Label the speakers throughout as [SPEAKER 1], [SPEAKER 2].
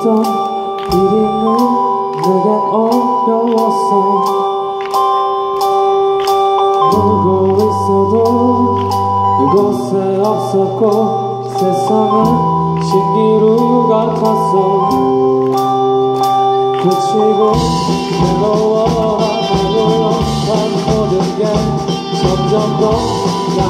[SPEAKER 1] 했던 일이는 내게 어려웠어 울고 있어도 이곳에 없었고 세상은 신기루 같았어 그치고 괴로워하고 난 모든 게 점점 더날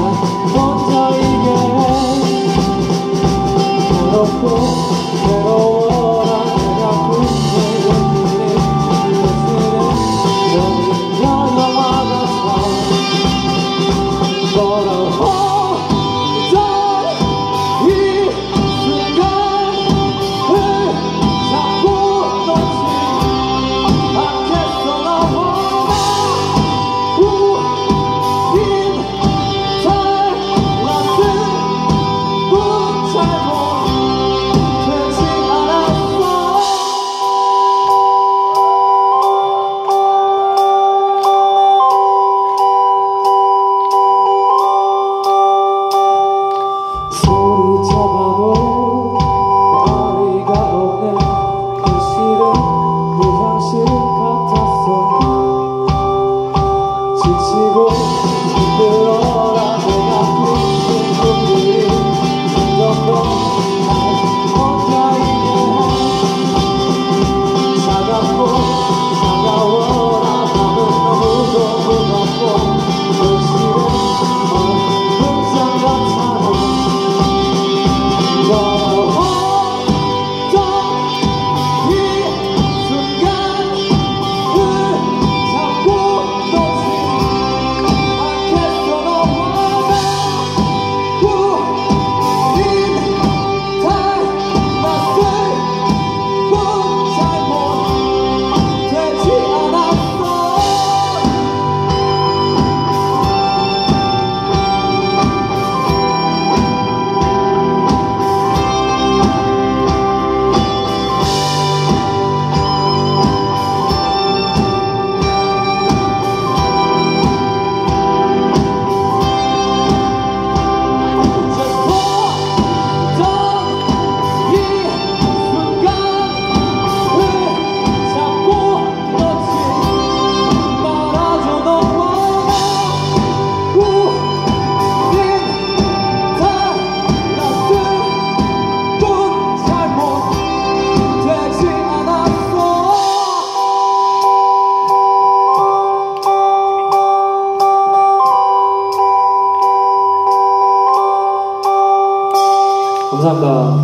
[SPEAKER 1] まさか